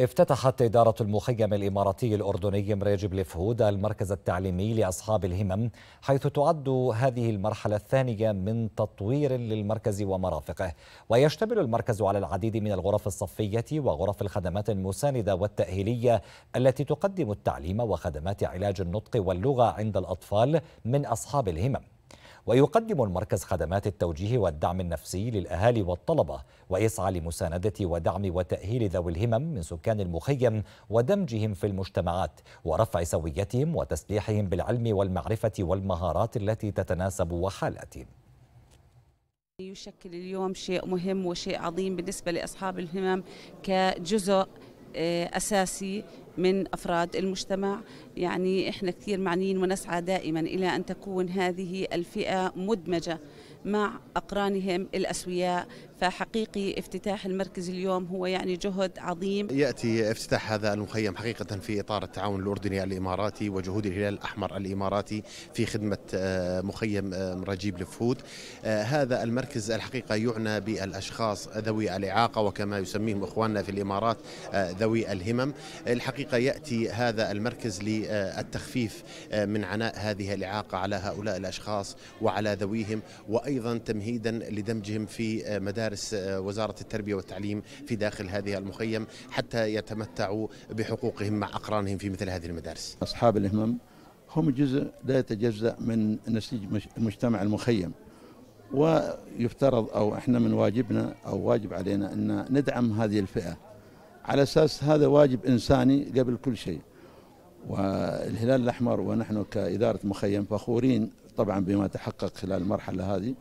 افتتحت إدارة المخيم الإماراتي الأردني مريج بلفهود المركز التعليمي لأصحاب الهمم حيث تعد هذه المرحلة الثانية من تطوير للمركز ومرافقه. ويشتمل المركز على العديد من الغرف الصفية وغرف الخدمات المساندة والتأهيلية التي تقدم التعليم وخدمات علاج النطق واللغة عند الأطفال من أصحاب الهمم. ويقدم المركز خدمات التوجيه والدعم النفسي للأهالي والطلبة ويسعى لمساندة ودعم وتأهيل ذوي الهمم من سكان المخيم ودمجهم في المجتمعات ورفع سويتهم وتسليحهم بالعلم والمعرفة والمهارات التي تتناسب وحالاتهم. يشكل اليوم شيء مهم وشيء عظيم بالنسبة لأصحاب الهمم كجزء أساسي من أفراد المجتمع. يعني إحنا كثير معنيين ونسعى دائما إلى أن تكون هذه الفئة مدمجة. مع أقرانهم الأسوياء. فحقيقي افتتاح المركز اليوم هو يعني جهد عظيم. يأتي افتتاح هذا المخيم حقيقة في إطار التعاون الأردني الإماراتي وجهود الهلال الأحمر الإماراتي في خدمة آه، مخيم آه، رجيب لفهود. آه، هذا المركز الحقيقة يعنى بالأشخاص ذوي الإعاقة وكما يسميهم إخواننا في الإمارات ذوي الهمم. الحقيقة يأتي هذا المركز للتخفيف من عناء هذه الإعاقة على هؤلاء الأشخاص وعلى ذويهم. وأيضا تمهيدا لدمجهم في مدارس مدارس آه، وزارة التربية والتعليم في داخل هذه المخيم حتى يتمتعوا بحقوقهم مع أقرانهم في مثل هذه المدارس. أصحاب الهمم هم جزء لا يتجزأ من نسيج المجتمع المخيم ويفترض أو إحنا من واجبنا أو واجب علينا أن ندعم هذه الفئة. على أساس هذا واجب إنساني قبل كل شيء. والهلال الأحمر ونحن كإدارة مخيم فخورين طبعا بما تحقق خلال المرحلة هذه.